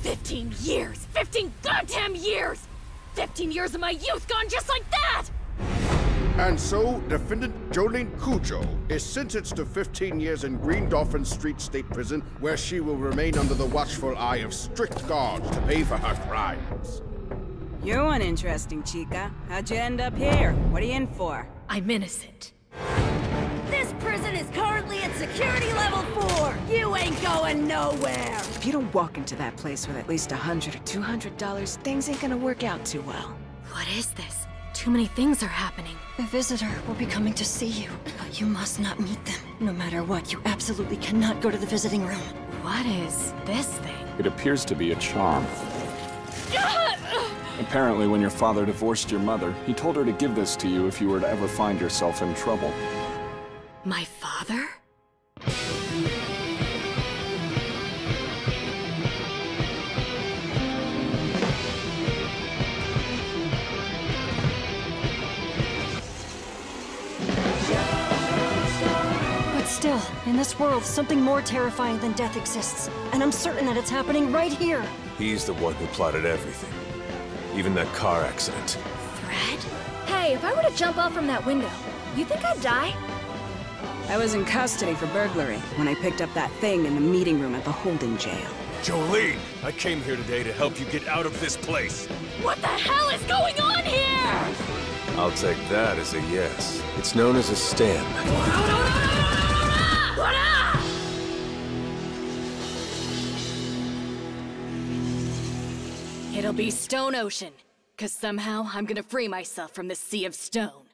Fifteen years! Fifteen goddamn years! Fifteen years of my youth gone just like that! And so, defendant Jolyne Cujoh is sentenced to 15 years in Green Dolphin Street State Prison, where she will remain under the watchful eye of strict guards to pay for her crimes. You're one interesting, Chica. How'd you end up here? What are you in for? I'm innocent. This prison is currently at security level 4! You ain't going nowhere! If you don't walk into that place with at least a hundred or two hundred dollars, things ain't gonna work out too well. What is this? Too many things are happening. A visitor will be coming to see you, but you must not meet them. No matter what, you absolutely cannot go to the visiting room. What is this thing? It appears to be a charm. Apparently, when your father divorced your mother, he told her to give this to you if you were to ever find yourself in trouble. My father? Still, in this world, something more terrifying than death exists. And I'm certain that it's happening right here. He's the one who plotted everything. Even that car accident. Fred? Hey, if I were to jump off from that window, you think I'd die? I was in custody for burglary when I picked up that thing in the meeting room at the holding jail. Jolyne! I came here today to help you get out of this place. What the hell is going on here? I'll take that as a yes. It's known as a stand. It'll be Stone Ocean. Cause somehow I'm gonna free myself from this sea of stone.